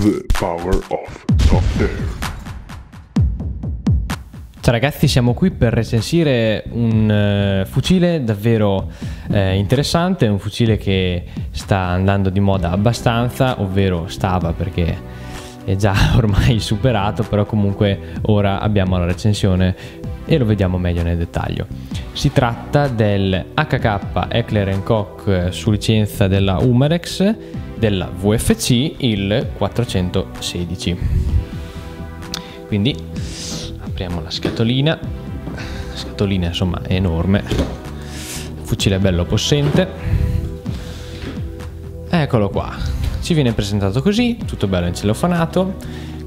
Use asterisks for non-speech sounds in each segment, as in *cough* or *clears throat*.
The Power of Software. Ciao ragazzi, siamo qui per recensire un eh, fucile davvero eh, interessante, un fucile che sta andando di moda abbastanza, ovvero stava perché è già *laughs* ormai superato, però comunque ora abbiamo la recensione e lo vediamo meglio nel dettaglio. Si tratta del HK Eckler Koch eh, su licenza della Umarex della VFC il 416. Quindi apriamo la scatolina, la scatolina insomma è enorme, il fucile è bello possente. Eccolo qua, ci viene presentato così, tutto bello incellofanato,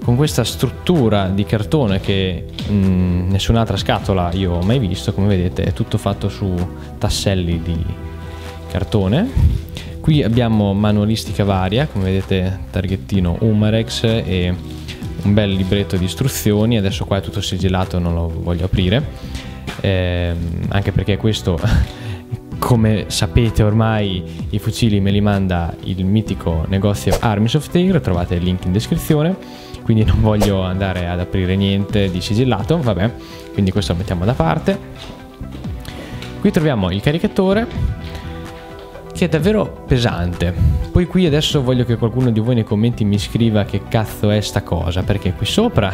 con questa struttura di cartone che mh, nessun'altra scatola io ho mai visto, come vedete è tutto fatto su tasselli di cartone Qui abbiamo manualistica varia, come vedete targhettino Umarex e un bel libretto di istruzioni, adesso qua è tutto sigillato, non lo voglio aprire, eh, anche perché questo, *laughs* come sapete ormai, i fucili me li manda il mitico negozio Armies of Tigre, trovate il link in descrizione, quindi non voglio andare ad aprire niente di sigillato, vabbè, quindi questo lo mettiamo da parte. Qui troviamo il caricatore che è davvero pesante. Poi qui adesso voglio che qualcuno di voi nei commenti mi scriva che cazzo è sta cosa, perché qui sopra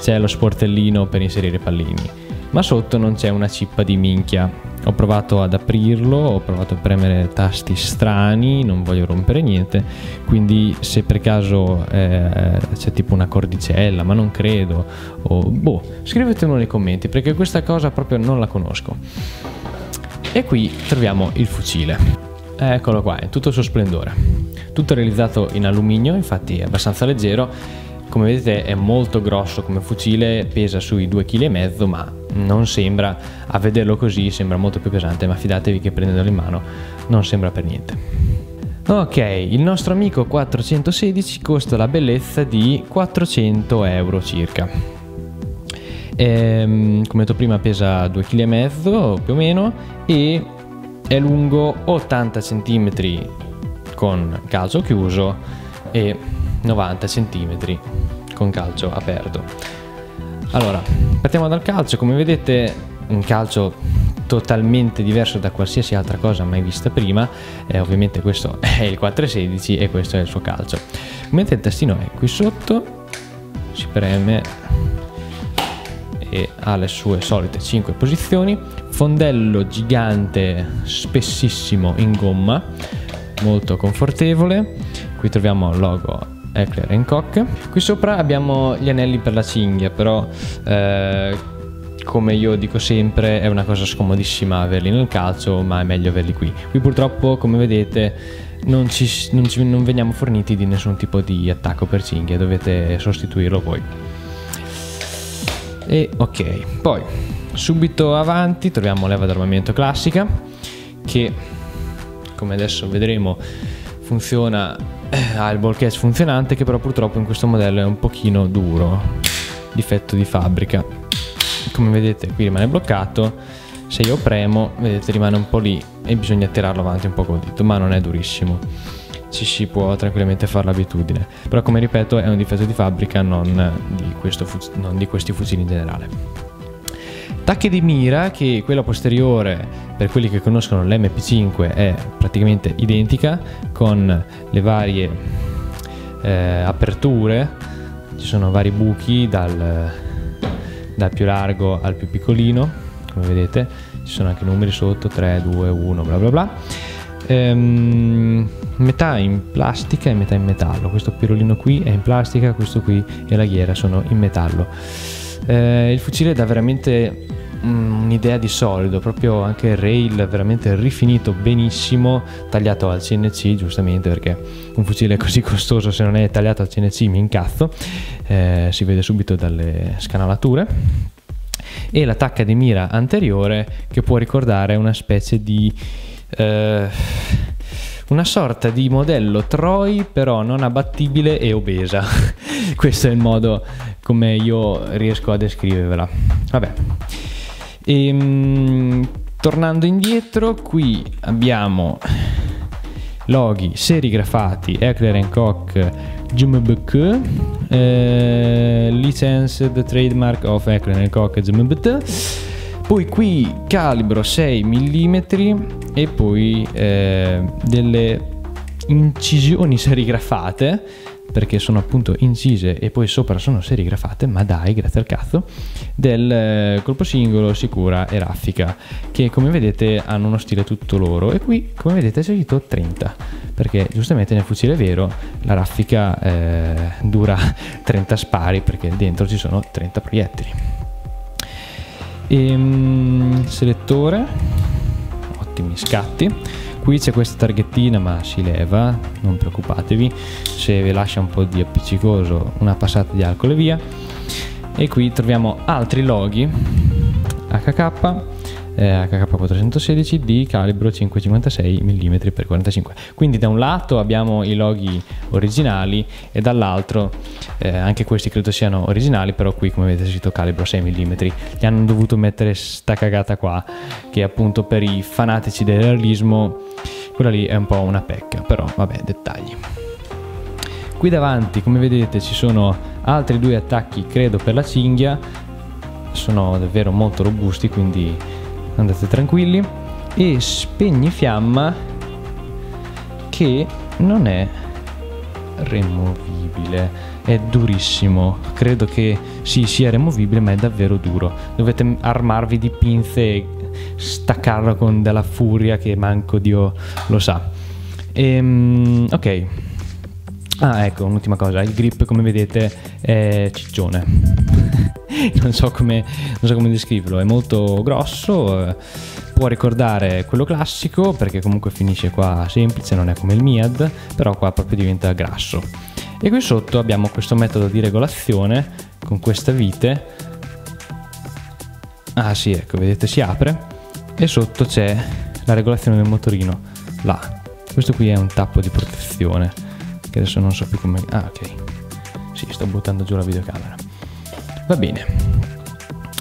c'è lo sportellino per inserire pallini, ma sotto non c'è una cippa di minchia. Ho provato ad aprirlo, ho provato a premere tasti strani, non voglio rompere niente, quindi se per caso eh, c'è tipo una cordicella, ma non credo, o boh, scrivetemelo nei commenti perché questa cosa proprio non la conosco. E qui troviamo il fucile. Eccolo qua, in tutto il suo splendore. Tutto realizzato in alluminio, infatti è abbastanza leggero. Come vedete è molto grosso come fucile, pesa sui 2,5 kg, ma non sembra, a vederlo così, sembra molto più pesante, ma fidatevi che prendendolo in mano non sembra per niente. Ok, il nostro amico 416 costa la bellezza di 400 euro circa. Ehm, come detto prima pesa 2,5 kg più o meno e è lungo 80 cm con calcio chiuso e 90 cm con calcio aperto. Allora, partiamo dal calcio, come vedete un calcio totalmente diverso da qualsiasi altra cosa mai vista prima, eh, ovviamente questo *laughs* è il 416 e questo è il suo calcio. Mentre il tastino è qui sotto, si preme e ha le sue solite 5 posizioni, fondello gigante spessissimo in gomma, molto confortevole, qui troviamo il logo Eclair Koch, qui sopra abbiamo gli anelli per la cinghia, però eh, come io dico sempre è una cosa scomodissima averli nel calcio, ma è meglio averli qui. Qui purtroppo come vedete non, ci, non, ci, non veniamo forniti di nessun tipo di attacco per cinghia, dovete sostituirlo voi e ok poi subito avanti troviamo leva d'armamento classica che come adesso vedremo funziona eh, ha il ball catch funzionante che però purtroppo in questo modello è un pochino duro. Difetto di fabbrica. Come vedete qui rimane bloccato. Se io premo vedete rimane un po' lì e bisogna tirarlo avanti un po' col dito ma non è durissimo ci si può tranquillamente fare l'abitudine. Però come ripeto è un difetto di fabbrica, non di, fu- non di questi fucili in generale. Tacche di mira, che quella posteriore, per quelli che conoscono l'MP5, è praticamente identica, con le varie eh, aperture, ci sono vari buchi dal, dal più largo al più piccolino, come vedete, ci sono anche numeri sotto, 3, 2, 1, bla bla bla ehm, metà in plastica e metà in metallo. Questo pirolino qui è in plastica, questo qui e la ghiera sono in metallo. Eh, il fucile dà veramente mm, un'idea di solido, proprio anche il rail veramente rifinito benissimo, tagliato al CNC giustamente perché un fucile così costoso se non è tagliato al CNC mi incazzo, eh, si vede subito dalle scanalature e la tacca di mira anteriore che può ricordare una specie di eh, una sorta di modello Troy però non abbattibile e obesa. *laughs* Questo è il modo come io riesco a descrivervela. Vabbè. E, ehm, tornando indietro, qui abbiamo loghi serigrafati Eclair Koch GmbK eh, Licensed Trademark of Eclair Koch GmbT poi qui calibro 6 mm e poi eh, delle incisioni serigrafate perché sono appunto incise e poi sopra sono serigrafate, ma dai, grazie al cazzo, del eh, colpo singolo, sicura e raffica, che come vedete hanno uno stile tutto loro e qui come vedete c'è scritto 30, perché giustamente nel fucile vero la raffica eh, dura *laughs* 30 spari perché dentro ci sono 30 proiettili. E, um, selettore, ottimi scatti. Qui c'è questa targhettina ma si leva non preoccupatevi. Se vi lascia un po' di appiccicoso una passata di alcol e via. E qui troviamo altri loghi. HK eh, HK416 di calibro 556 mm x 45 quindi da un lato abbiamo i loghi originali e dall'altro eh, anche questi credo siano originali però qui come vedete è scritto calibro 6 mm gli hanno dovuto mettere sta cagata qua che appunto per i fanatici del realismo quella lì è un po' una pecca però vabbè dettagli. Qui davanti come vedete ci sono altri due attacchi credo per la cinghia. Sono davvero molto robusti quindi andate tranquilli. E spegni fiamma che non è removibile. È durissimo. Credo che sì sia removibile ma è davvero duro. Dovete armarvi di pinze e staccarlo con della furia che manco Dio lo sa. Ehm, ok. Ah ecco un'ultima cosa. Il grip come vedete è ciccione *laughs* non, so come, non so come descriverlo, è molto grosso, eh, può ricordare quello classico perché comunque finisce qua semplice, non è come il Miad, però qua proprio diventa grasso. E qui sotto abbiamo questo metodo di regolazione con questa vite. Ah sì, ecco, vedete si apre e sotto c'è la regolazione del motorino là. Questo qui è un tappo di protezione che adesso non so più come... Ah ok, sì, sto buttando giù la videocamera. Va bene.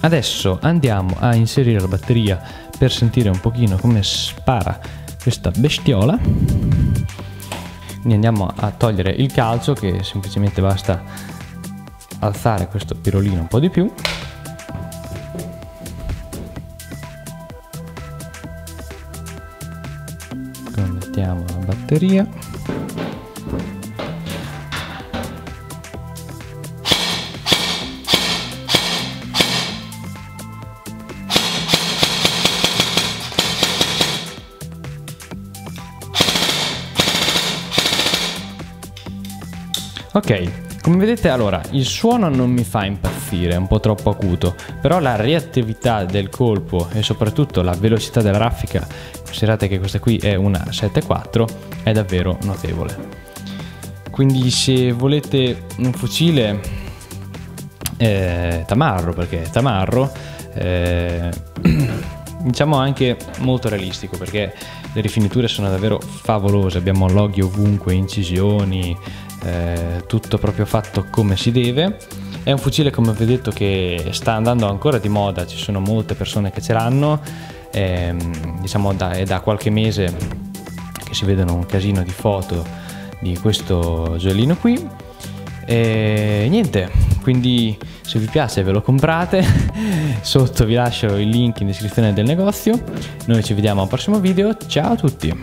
Adesso andiamo a inserire la batteria per sentire un pochino come spara questa bestiola. Quindi andiamo a togliere il calcio che semplicemente basta alzare questo pirolino un po' di più. Connettiamo la batteria. Ok, come vedete allora il suono non mi fa impazzire, è un po' troppo acuto, però la reattività del colpo e soprattutto la velocità della raffica, considerate che questa qui è una 7.4, è davvero notevole. Quindi se volete un fucile eh, tamarro, perché tamarro, eh, *clears throat* diciamo anche molto realistico perché le rifiniture sono davvero favolose, abbiamo loghi ovunque, incisioni, eh, tutto proprio fatto come si deve. È un fucile come vi ho detto che sta andando ancora di moda, ci sono molte persone che ce l'hanno, ehm, diciamo da, è da qualche mese che si vedono un casino di foto di questo gioiellino qui. E niente, quindi se vi piace ve lo comprate, *laughs* sotto vi lascio il link in descrizione del negozio. Noi ci vediamo al prossimo video, ciao a tutti!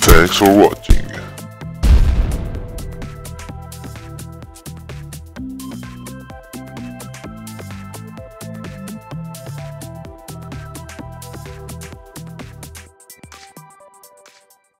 Thanks for watching.